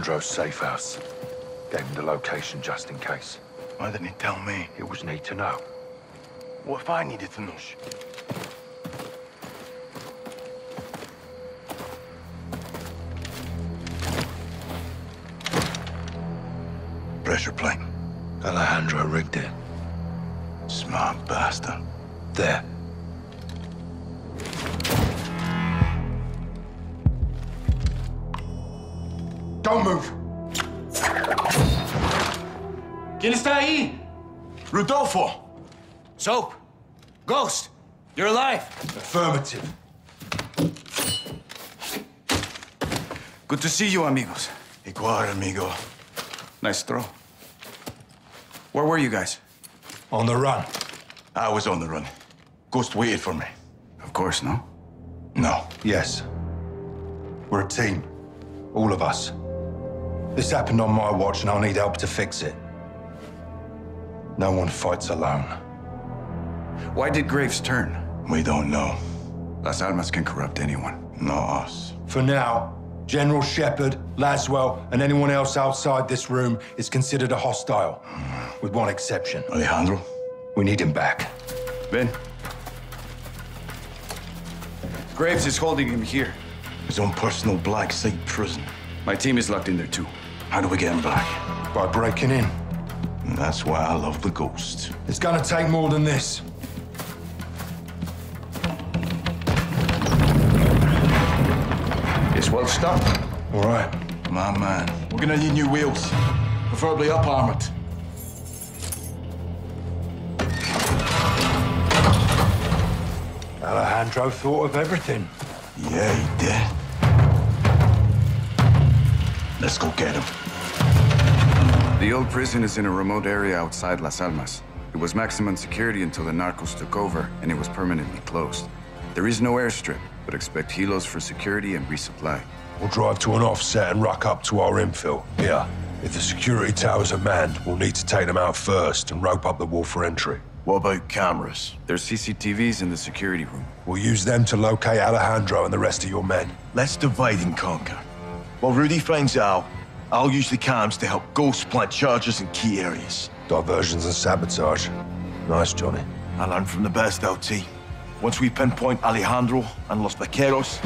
Where are we? Alejandro's safe house. Gave him the location just in case. Why didn't he tell me? It was need to know. What if I needed to know? Pressure plane. Alejandro rigged it. Smart bastard. There. Don't move! ¿Quién está ahí? Rodolfo! Soap. Ghost. You're alive. Affirmative. Good to see you, amigos. Igual, amigo. Nice throw. Where were you guys? On the run. I was on the run. Ghost waited for me. Of course, no? No. Yes. We're a team. All of us. This happened on my watch, and I'll need help to fix it. No one fights alone. Why did Graves turn? We don't know. Las Almas can corrupt anyone. Not us. For now, General Shepard, Laswell, and anyone else outside this room is considered a hostile. With one exception. Alejandro? We need him back. Ben. Graves is holding him here. His own personal black site prison. My team is locked in there too. How do we get him back? By breaking in. And that's why I love the Ghost. It's gonna take more than this. It's well stuck. All right. My man. We're gonna need new wheels. Preferably up armored. Alejandro thought of everything. Yeah, he did. Let's go get him. The old prison is in a remote area outside Las Almas. It was maximum security until the narcos took over, and it was permanently closed. There is no airstrip, but expect helos for security and resupply. We'll drive to an offset and ruck up to our infill. Here. If the security towers are manned, we'll need to take them out first and rope up the wall for entry. What about cameras? There's CCTVs in the security room. We'll use them to locate Alejandro and the rest of your men. Let's divide and conquer. While Rudy finds out, I'll use the cams to help Ghost plant charges in key areas. Diversions and sabotage. Nice, Johnny. I learned from the best, LT. Once we pinpoint Alejandro and Los Vaqueros,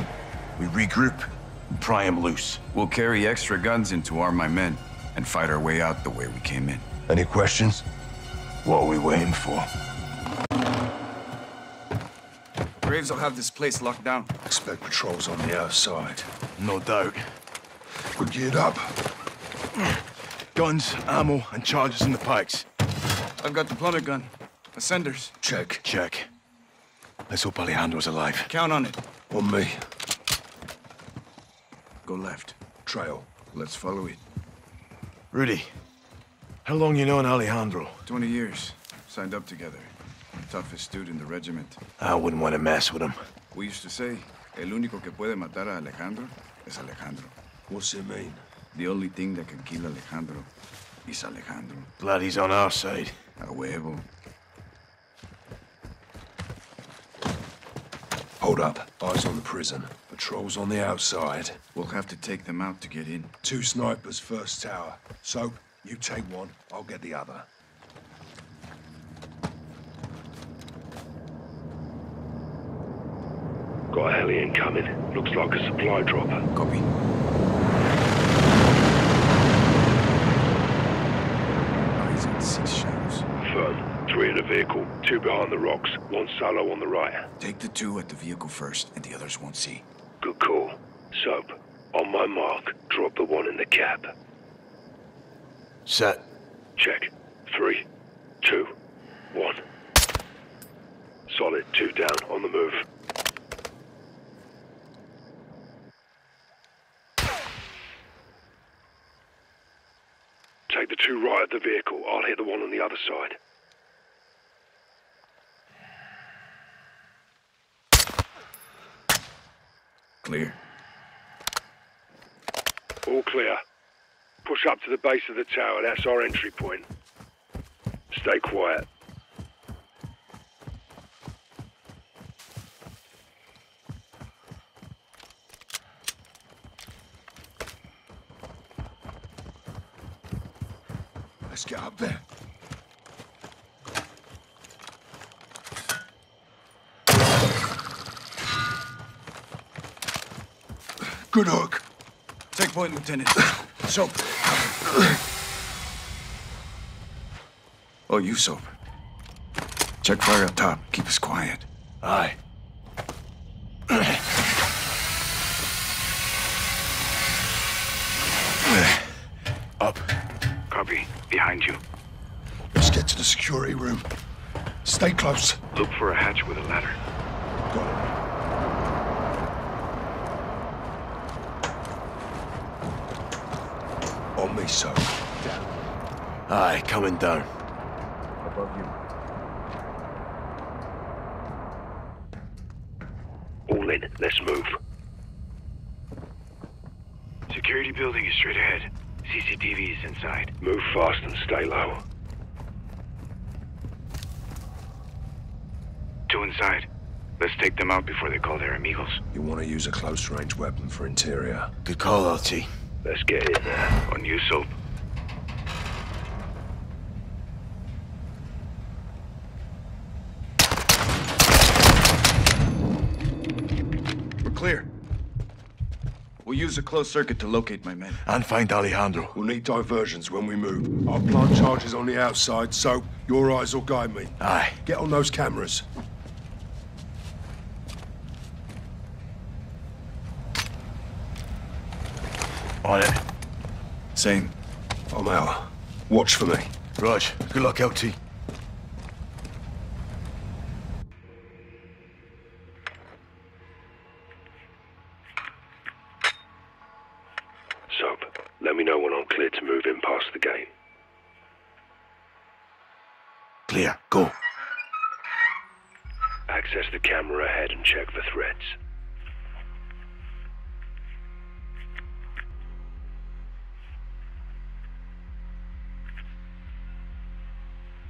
we regroup and pry him loose. We'll carry extra guns in to arm my men and fight our way out the way we came in. Any questions? What are we waiting for? Graves will have this place locked down. Expect patrols on the outside. No doubt. We're geared up. Guns, ammo, and charges in the pikes. I've got the plummet gun. Ascenders. Check. Check. Let's hope Alejandro's alive. Count on it. On me. Go left. Trail. Let's follow it. Rudy, how long you known Alejandro? 20 years. Signed up together. Toughest dude in the regiment. I wouldn't want to mess with him. We used to say, el único que puede matar a Alejandro es Alejandro. What's it mean? The only thing that can kill Alejandro is Alejandro. Glad he's on our side. A huevo. Hold up. Eyes on the prison. Patrols on the outside. We'll have to take them out to get in. Two snipers, first tower. So, you take one, I'll get the other. Got a heli incoming. Looks like a supply drop. Copy. Eyes on six shadows. Firm. Three in the vehicle, two behind the rocks, one solo on the right. Take the two at the vehicle first, and the others won't see. Good call. Soap. On my mark, drop the one in the cab. Set. Check. Three, two, one. Solid. Two down. On the move. Take the two right at the vehicle. I'll hit the one on the other side. Clear. All clear. Push up to the base of the tower. That's our entry point. Stay quiet. Let's get up there. Good hook. Take point, Lieutenant. Soap. Oh, you, Soap. Check fire up top. Keep us quiet. Aye. Up. Copy. Behind you. Let's get to the security room. Stay close. Look for a hatch with a ladder. Got it. On me, sir. Down. Aye, coming down. Above you. All in. Let's move. Security building is straight ahead. CCTV is inside. Move fast and stay low. Two inside. Let's take them out before they call their amigos. You want to use a close-range weapon for interior? Good call, LT. Let's get in there. On you, Soap. We're clear. We'll use a closed circuit to locate my men. And find Alejandro. We'll need diversions when we move. I'll plant charges on the outside, so your eyes will guide me. Aye. Get on those cameras. On it. Same. I'm out. Watch for me. Raj, good luck, LT.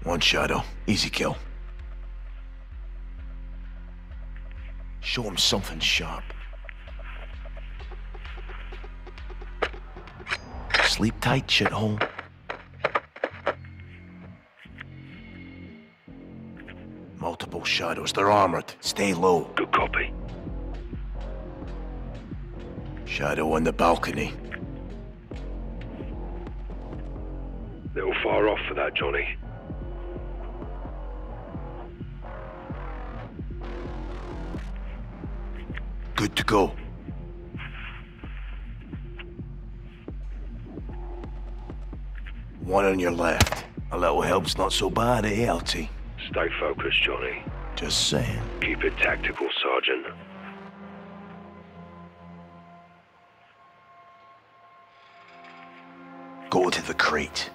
One shadow. Easy kill. Show him something sharp. Sleep tight, shithole. Multiple shadows. They're armored. Stay low. Good copy. Shadow on the balcony. Little far off for that, Johnny. To go. One on your left. A little help's not so bad, eh, LT? Stay focused, Johnny. Just saying. Keep it tactical, Sergeant. Go to the crate.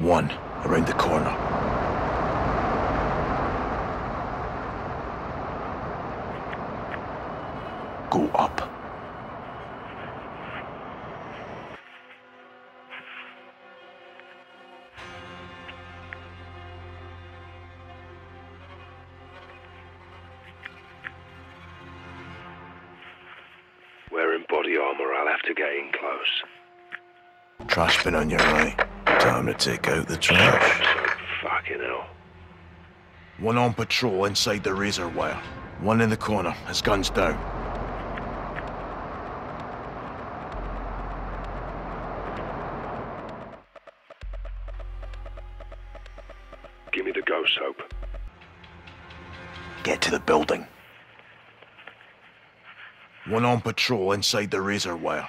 One around the corner. Take out the trash. Fucking hell. One on patrol inside the razor wire. One in the corner. His gun's down. Give me the go soap. Get to the building. One on patrol inside the razor wire.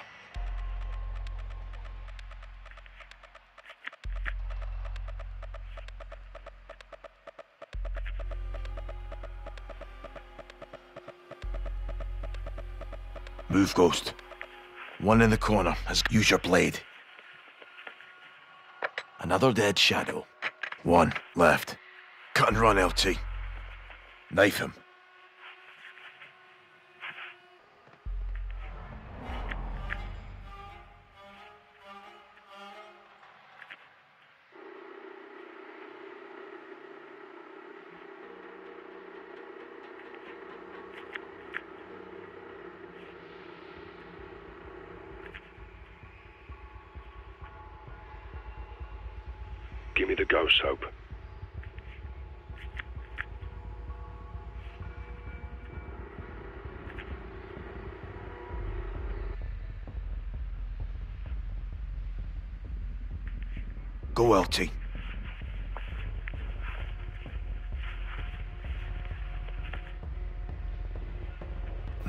Move, Ghost. One in the corner. Has use your blade. Another dead shadow. One left. Cut and run, LT. Knife him.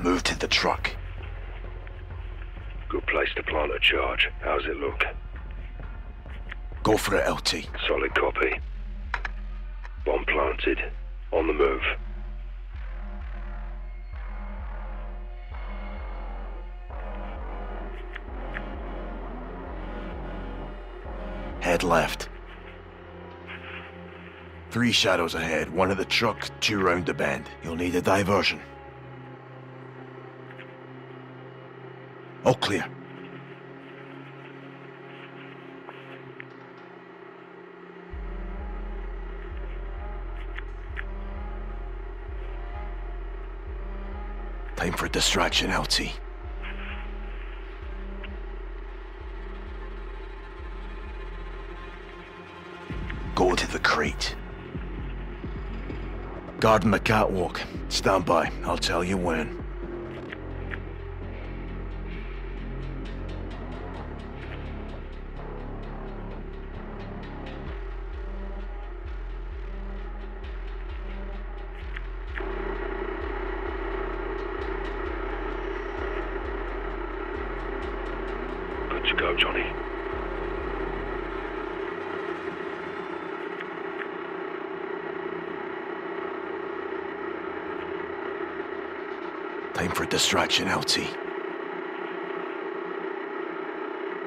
Move to the truck. Good place to plant a charge. How's it look? Go for it, LT. Solid copy. Bomb planted. On the move. Head left. Three shadows ahead, one at the truck, two round the bend. You'll need a diversion. All clear. Time for distraction, LT. Go to the crate. Guarding the catwalk. Stand by. I'll tell you when. Go, Johnny. Time for a distraction, LT.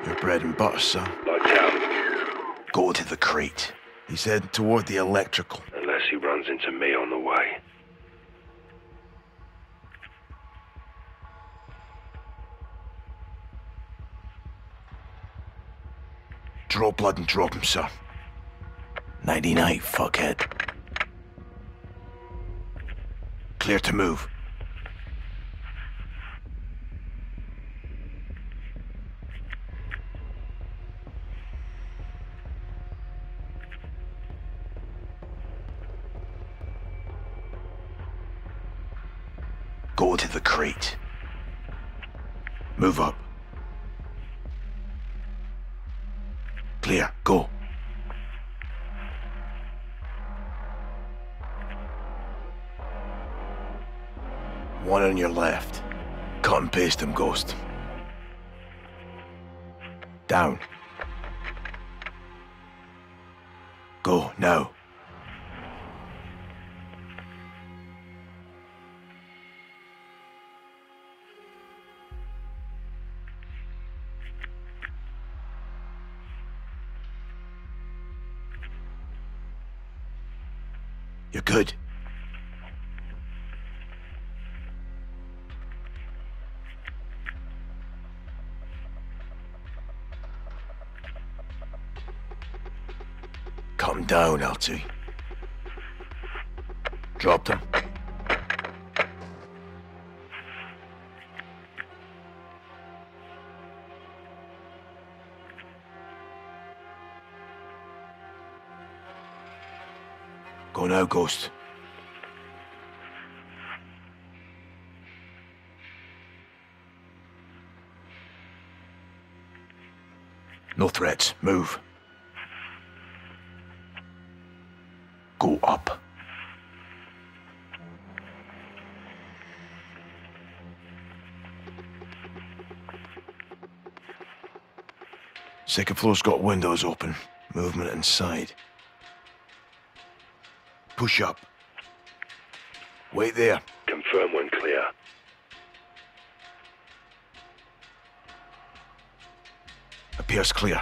Your bread and butter, son. Lights out. Go to the crate. He's heading toward the electrical. Unless he runs into me on the Draw blood and drop him, sir. Nighty night, fuckhead. Clear to move. Go to the crate. Move up. Clear. Go. One on your left. Cut and paste him, Ghost. Down. Go, now. Good. Calm down, LT. Drop him. Now, Ghost. No threats. Move. Go up. Second floor's got windows open. Movement inside. Push up. Wait there. Confirm when clear. Appears clear.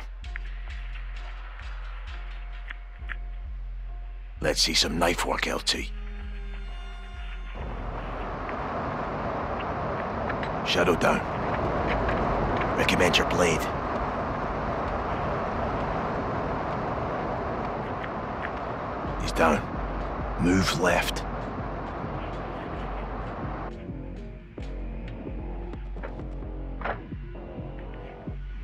Let's see some knife work, LT. Shadow down. Recommend your blade. He's down. Move left.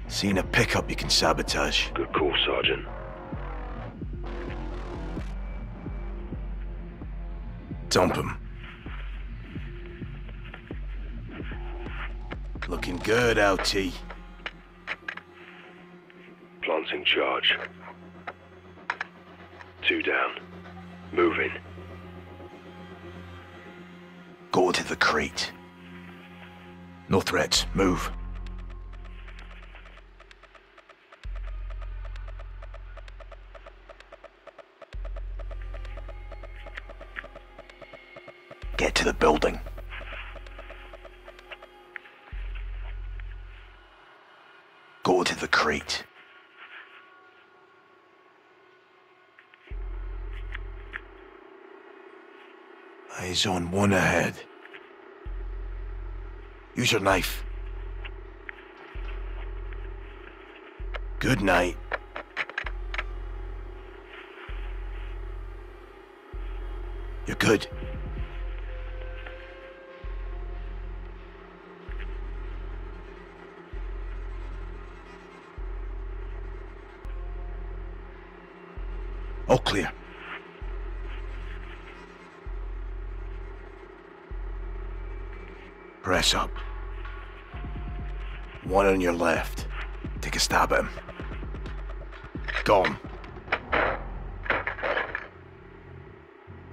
Seen a pickup you can sabotage. Good call, Sergeant. Dump him. Looking good, LT. Planting charge. Two down. Moving. The crate. No threats. Move. Get to the building. Go to the crate. Eyes on one ahead. Use your knife. Good night. You're good. All clear. Press up. One on your left. Take a stab at him. Gone.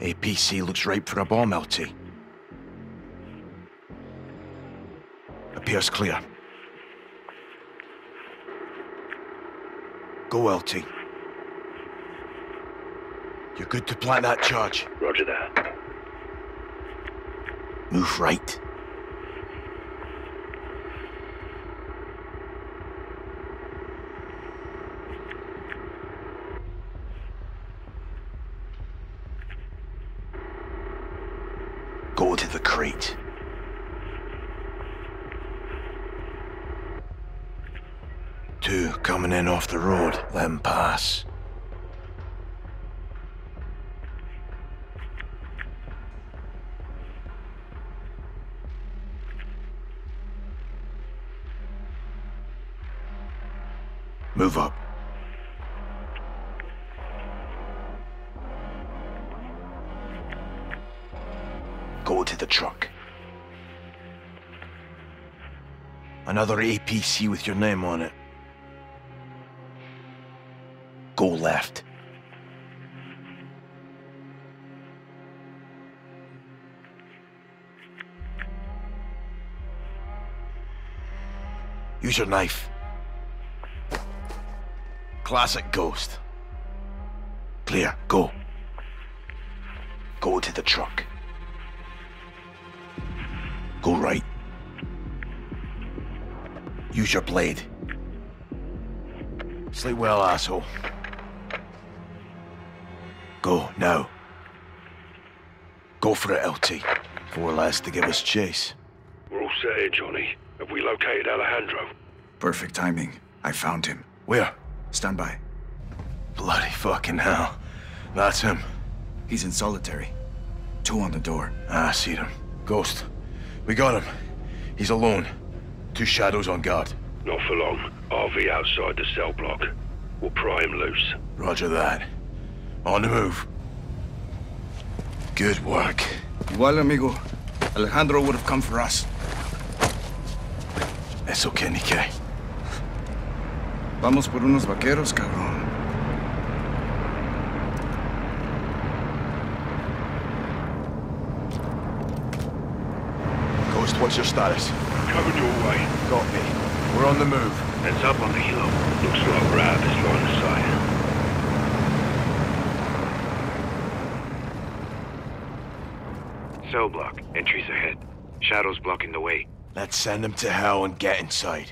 APC looks ripe for a bomb, LT. Appears clear. Go, LT. You're good to plant that charge. Roger that. Move right. Go to the crate. Two coming in off the road. Let pass. Move up. Go to the truck. Another APC with your name on it. Use your knife. Classic ghost. Clear, go. Go to the truck. Go right. Use your blade. Sleep well, asshole. Go, now. Go for it, LT. Four less to give us chase. We're all set Johnny. Have we located Alejandro? Perfect timing. I found him. Where? Stand by. Bloody fucking hell. That's him. He's in solitary. Two on the door. Ah, I see him. Ghost. We got him. He's alone. Two shadows on guard. Not for long. RV outside the cell block. We'll pry him loose. Roger that. On the move. Good work. Igual, amigo. Alejandro would have come for us. Eso que ni. Vamos por unos vaqueros, cabrón. Ghost, what's your status? Coming your way. Got me. We're on the move. Heads up on the hill. Looks like we're out of this line of sight. Cell block. Entries ahead. Shadows blocking the way. Let's send him to hell and get inside.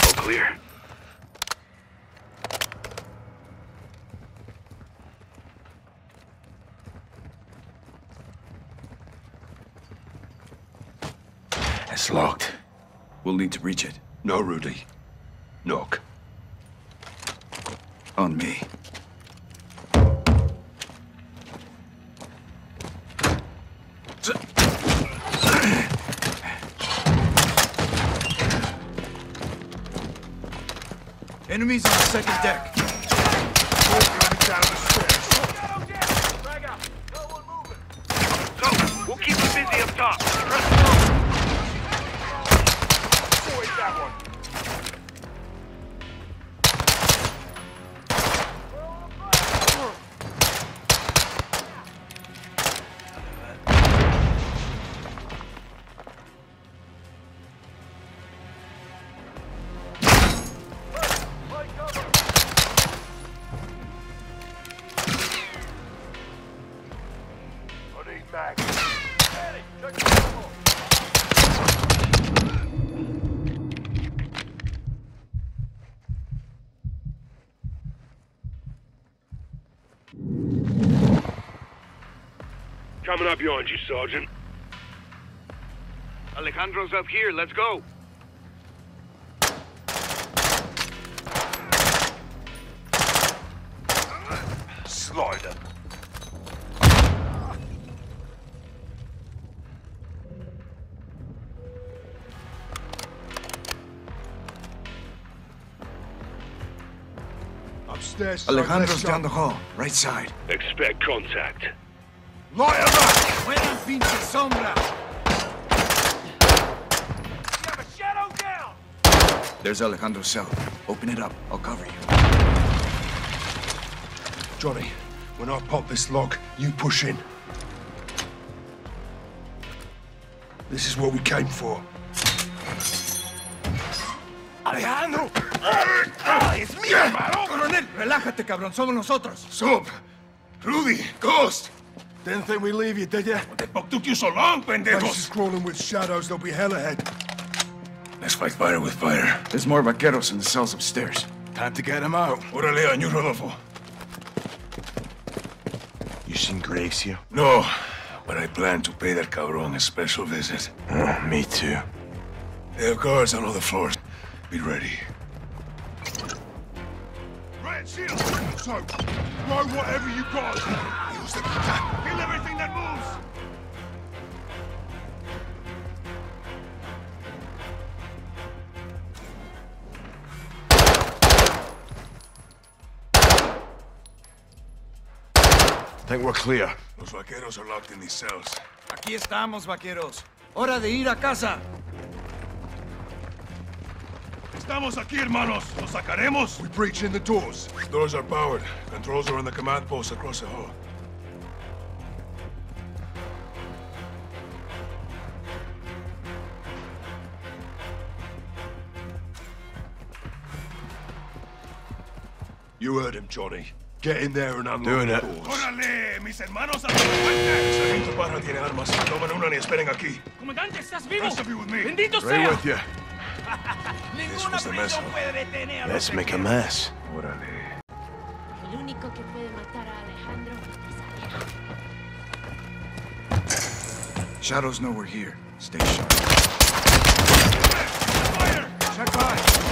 All clear. It's locked. We'll need to reach it. No, Rudy. Knock on me. Enemies on the second deck. We'll keep them busy up top. Coming up behind you, Sergeant. Alejandro's up here. Let's go. Slider. Upstairs. Alejandro's down the hall, right side. Expect contact. Light 'em up! Buena pinche sombra! have a shadow down! There's Alejandro's cell. Open it up. I'll cover you. Johnny, when I pop this lock, you push in. This is what we came for. Alejandro! ¡Es mi hermano! Coronel, relájate, cabrón. Somos nosotros. Soap! Rudy! Ghost! Didn't think we'd leave you, did you? What the fuck took you so long, pendejos? Place is crawling with shadows. There'll be hell ahead. Let's fight fire with fire. There's more vaqueros in the cells upstairs. Time to get them out. Órale, on you, Rodolfo. You seen Graves here? No, but I plan to pay that cabron a special visit. Oh, me too. They have guards on all the floors. Be ready. Red shield! So, throw whatever you got! Use the Kill everything that moves! Think we're clear. Los vaqueros are locked in these cells. Aquí estamos, vaqueros. Hora de ir a casa. Estamos aquí, hermanos. Los sacaremos. We breach in the doors. Doors are powered. Controls are on the command post across the hall. You heard him, Johnny. Get in there and unlock Doing the it. doors. ¡Órale! ¡Mis hermanos al frente! Sargento Parra tiene armas. Tomen una ni esperen aquí. Comandante, ¿estás vivo? Rest of you with me. ¡Bendito Right sea! with you. This was the mess hall. Let's make a mess. Órale. El único que puede matar a Alejandro es Shadows know we're here. Stay sharp. Check by.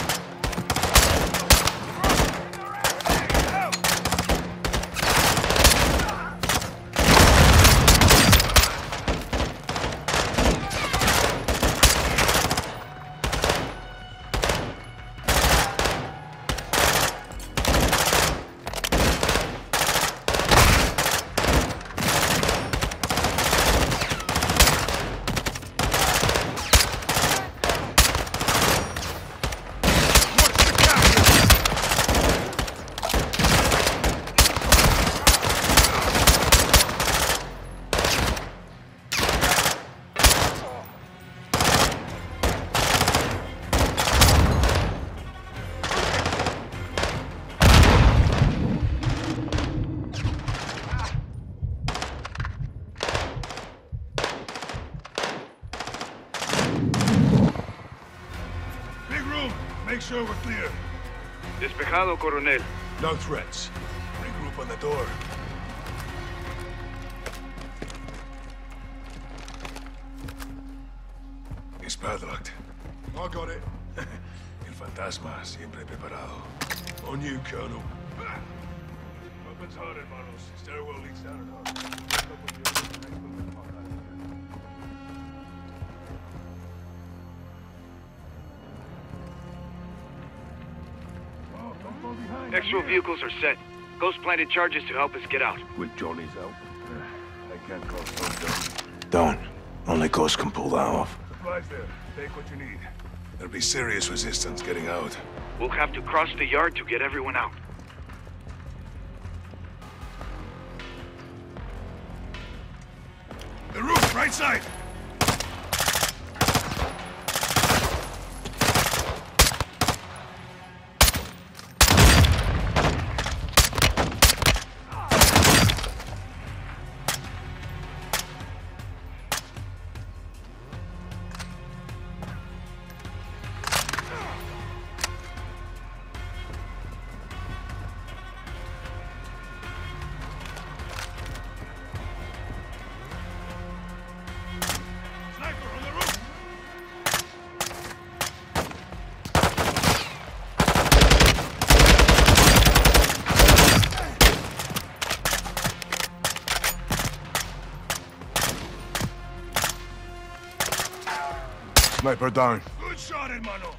Sure we're clear. Despejado, coronel. No threats. Regroup on the door. It's padlocked. I got it. El fantasma siempre preparado. On you, Colonel. Weapons hard, hermanos. Stairwell leads down and out. Extra vehicles are set. Ghost planted charges to help us get out. With Johnny's help. Uh, I can't call stuff down. Don't. Only Ghost can pull that off. Supplies there. Take what you need. There'll be serious resistance getting out. We'll have to cross the yard to get everyone out. The roof, right side! Sniper down. Good shot, hermano!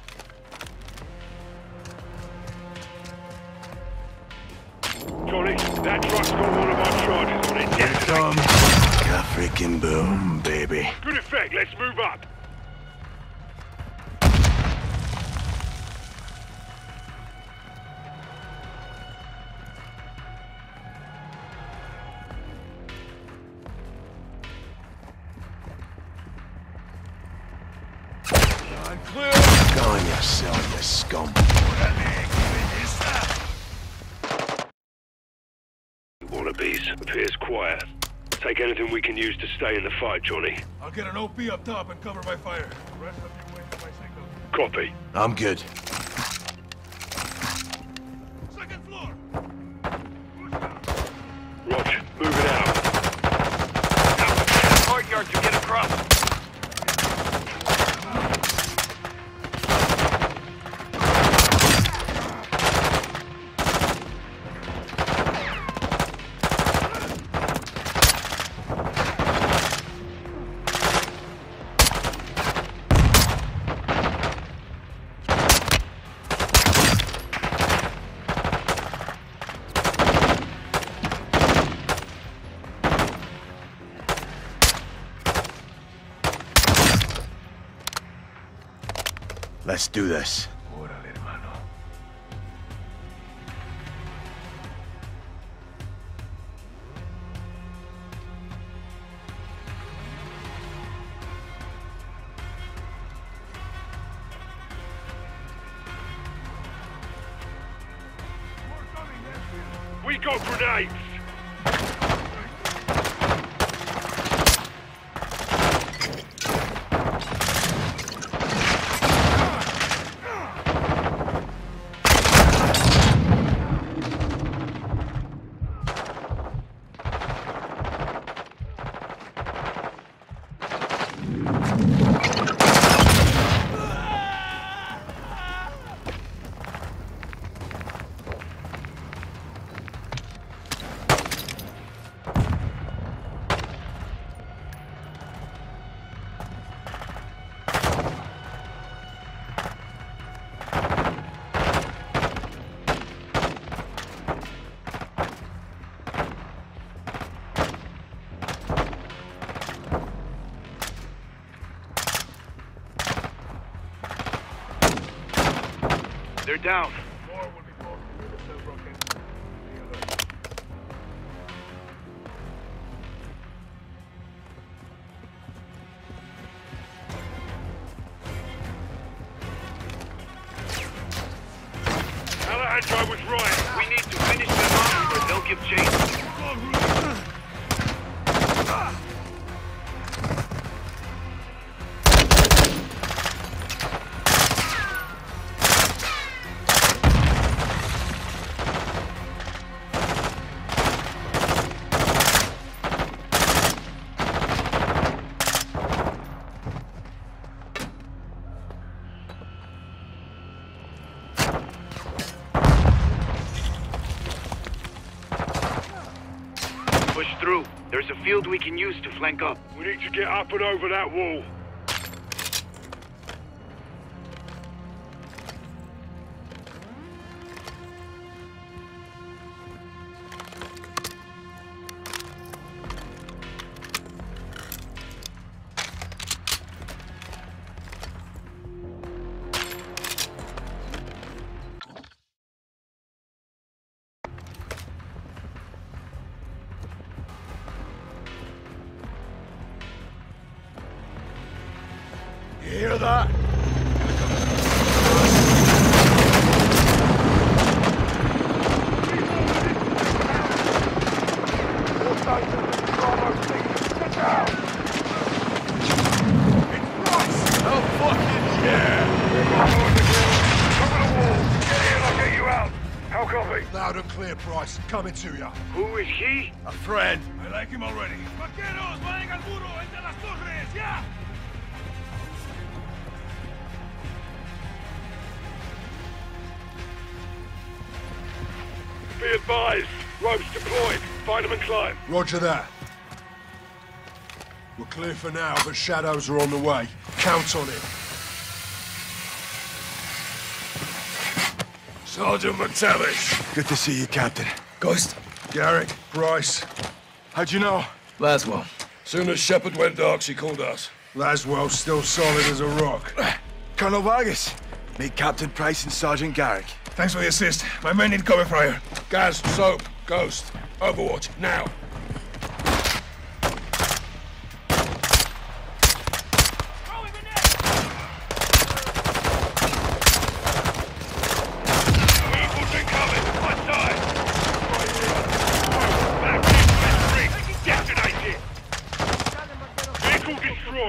Johnny, that truck's got one of our charges on it. Yes, Come. Ka freaking boom, baby. Go on yourself, you scum. Wannabes. Appears quiet. Take anything we can use to stay in the fight, Johnny. I'll get an OP up top and cover my fire. The rest of you wait for my signal. Copy. I'm good. Let's do this. Down. Through. There's a field we can use to flank up. We need to get up and over that wall. Copy? Loud and clear, Price. Coming to you. Who is he? A friend. I like him already. Vaqueros, vayan al muro, entre las torres, yeah! Be advised. Ropes deployed. Find them and climb. Roger that. We're clear for now, but shadows are on the way. Count on it. Sergeant MacTavish. Good to see you, Captain. Ghost. Garrick. Price. How'd you know? Laswell. Soon as Shepherd went dark, she called us. Laswell's still solid as a rock. Colonel Vargas. Meet Captain Price and Sergeant Garrick. Thanks for the assist. My men need cover fire. Gaz, Soap, Ghost. Overwatch, now. Vehicles incoming. My side. Back in, Detonated. Vehicle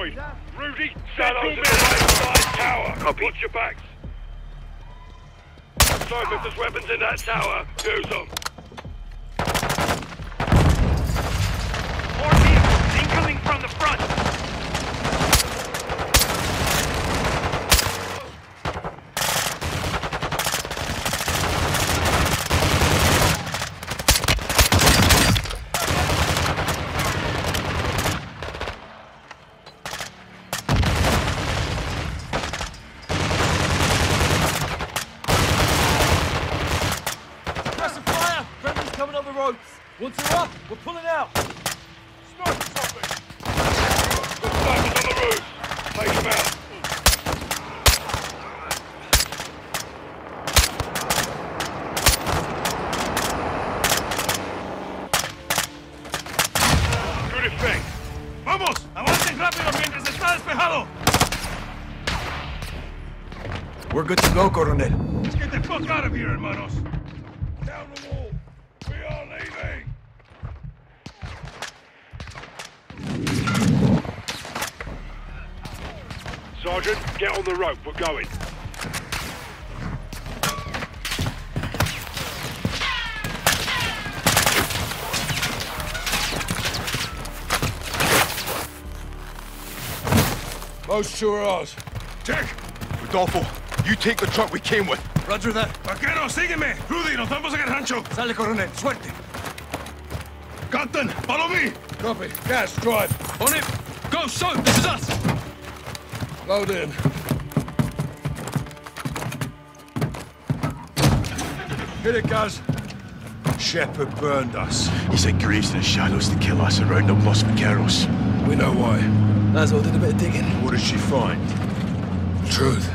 destroyed. Rudy, settle the right side tower. Copy. Watch your backs. So if there's weapons in that tower, use them. More vehicles incoming from the front. Press and fire! Friendly's coming on the ropes. Once they're up, we're pulling out. Snipers on the roof. Take them out. Good effect. ¡Vamos! ¡Avancen rápido mientras está despejado! We're good to go, Coronel. Let's get the fuck out of here, hermanos! Down the wall! We are leaving! Sergeant, get on the rope. We're going. Most are ours. Check! Rodolfo, you take the truck we came with. Roger that. Vaquero, sígueme! Rudy, nos vamos a el rancho! Sale, Coronel. Suerte. Captain, follow me! Copy. Gaz, drive. On it. Go, Soap. This is us. Load in. Hit it, Gaz. Shepherd burned us. He sent Graves in the shadows to kill us around the Los Vaqueros. We know why. Laswell did a bit of digging. What did she find? Truth.